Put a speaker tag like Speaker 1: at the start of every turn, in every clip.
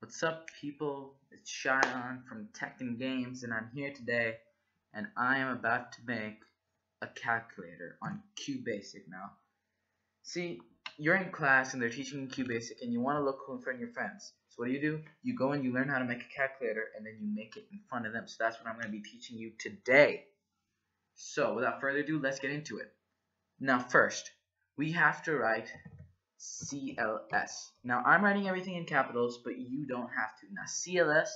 Speaker 1: What's up, people? It's Shayaan from Tekken Games, and I'm here today, and I am about to make a calculator on QBasic now. See, you're in class and they're teaching you QBasic, and you want to look cool in front of your friends. So what do you do? You go and you learn how to make a calculator, and then you make it in front of them. So that's what I'm going to be teaching you today. So without further ado, let's get into it. Now first, we have to write CLS. Now I'm writing everything in capitals, but you don't have to. Now CLS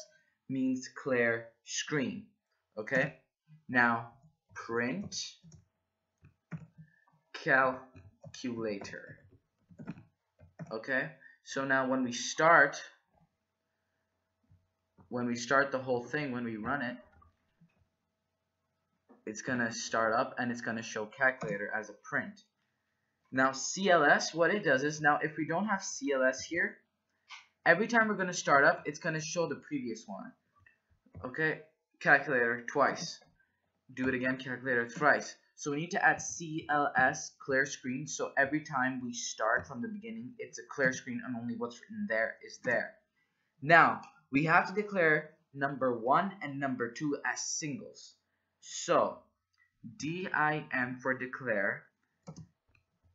Speaker 1: means clear screen. Okay? Now print calculator. Okay? So now when we start when we start the whole thing, when we run it, it's going to start up and it's going to show calculator as a print. Now CLS, what it does is, now if we don't have CLS here, every time we're going to start up, it's going to show the previous one. Okay, calculator twice. Do it again, calculator thrice. So we need to add CLS, clear screen, so every time we start from the beginning, it's a clear screen and only what's written there is there. Now, we have to declare number 1 and number 2 as singles. So, DIM for declare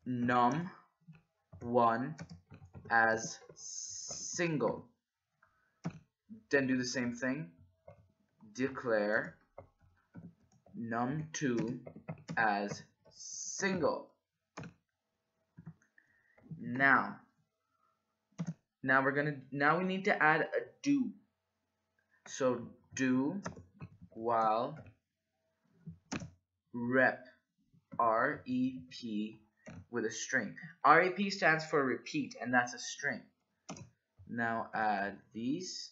Speaker 1: num1 as single. Then do the same thing. Declare num2 as single. Now, now we're gonna now we need to add a do. So do while rep R E P with a string. REP stands for repeat, and that's a string. Now add these,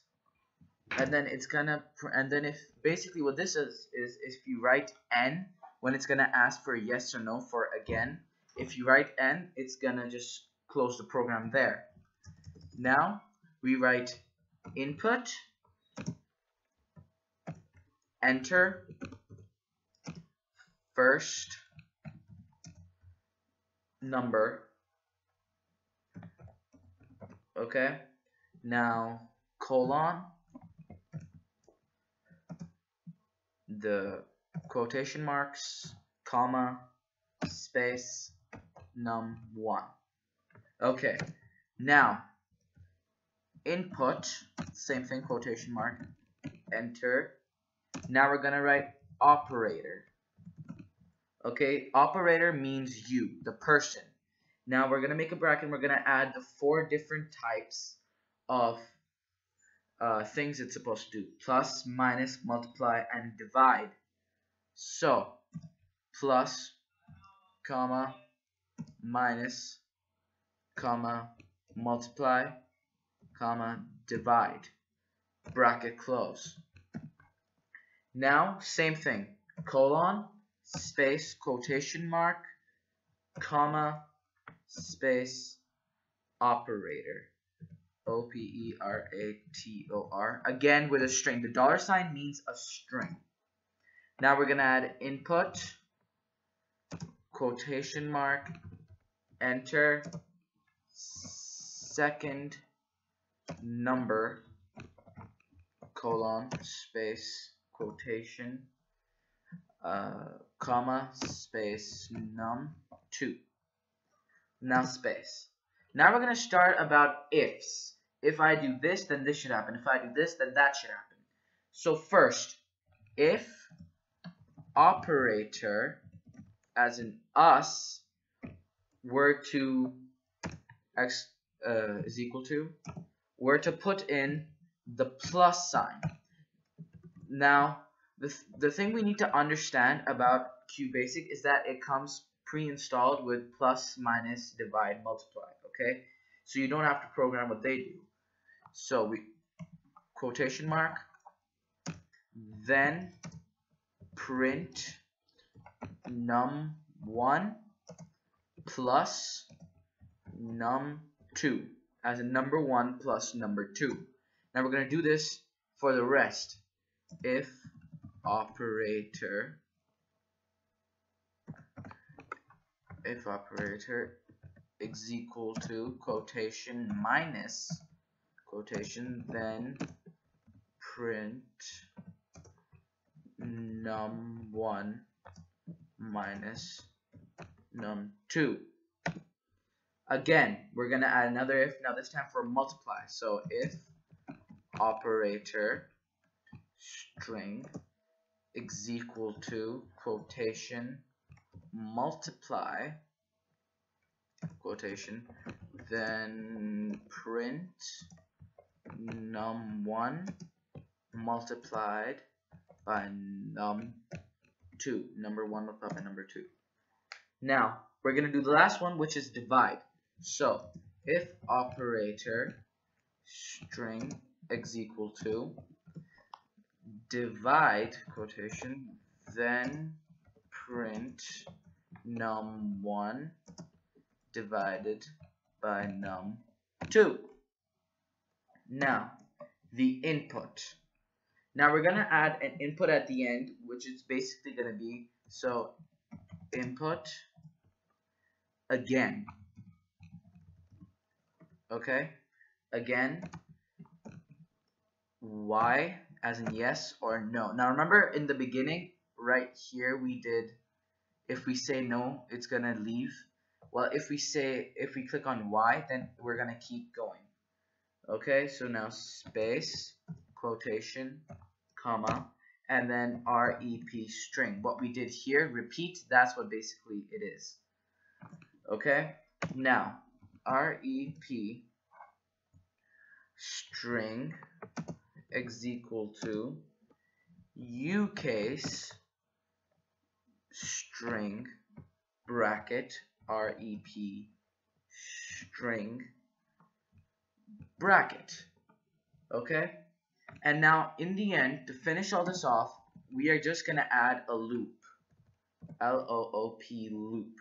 Speaker 1: and then it's gonna, and then if basically what this is is if you write n when it's gonna ask for yes or no for again. If you write n, it's gonna just close the program there. Now we write input, enter, first number. Okay. Now colon. The quotation marks comma space num1 okay. Now input same thing quotation mark enter. Now we're gonna write operator Okay, operator means you, the person. Now we're going to make a bracket and we're going to add the four different types of uh, things it's supposed to do. Plus, minus, multiply, and divide. So, plus, comma, minus, comma, multiply, comma, divide. Bracket close. Now, same thing. Colon, space quotation mark comma space operator. O P E R A T O R. Again with a string. The dollar sign means a string. Now we're gonna add input quotation mark enter second number colon space quotation uh, comma, space, num2. Now space. Now we're going to start about ifs. If I do this, then this should happen. If I do this, then that should happen. So first, if operator, as in us, were to x uh, is equal to, were to put in the plus sign. Now, the, th the thing we need to understand about QBasic is that it comes pre-installed with plus, minus, divide, multiply, okay? So you don't have to program what they do. So we, quotation mark, then print num1 plus num2 as a number 1 plus number 2. Now we're going to do this for the rest. If operator. If operator is equal to quotation minus quotation then print num1 minus num2 again we're gonna add another if now this time for multiply. So if operator string is equal to quotation multiply quotation then print num1 multiplied by num2 number 1 multiplied by number 2 now we're going to do the last one which is divide. So if operator string is equal to divide quotation then print num1 divided by num2 now the input. Now we're gonna add an input at the end which is basically gonna be so input again. Okay? Again. Y as in yes or no. Now remember in the beginning right here we did if we say no it's gonna leave. Well if we say if we click on y then we're gonna keep going. Okay so now space quotation comma and then rep string. What we did here repeat that's what basically it is. Okay now rep string is equal to u case string bracket rep string bracket. Okay? And now in the end to finish all this off we are just gonna add a loop. L-O-O-P loop.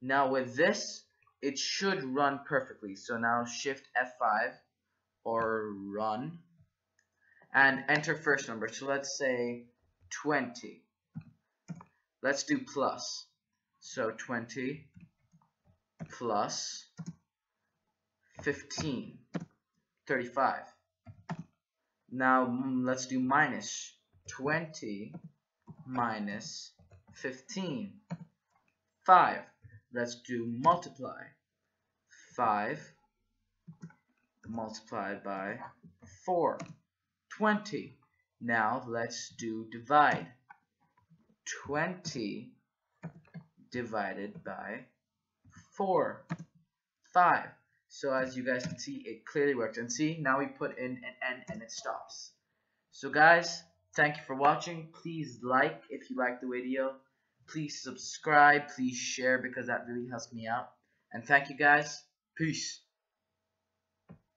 Speaker 1: Now with this it should run perfectly. So now shift F5 or run and enter first number. So let's say 20 let's do plus. So 20 plus 15 35 now mm, let's do minus 20 minus 15 5 let's do multiply. 5 multiplied by 4 20 now let's do divide. 20 divided by 4 5 so as you guys can see it clearly works and see now we put in an end and it stops. So guys thank you for watching. Please like if you like the video. Please subscribe. Please share because that really helps me out. And thank you guys. Peace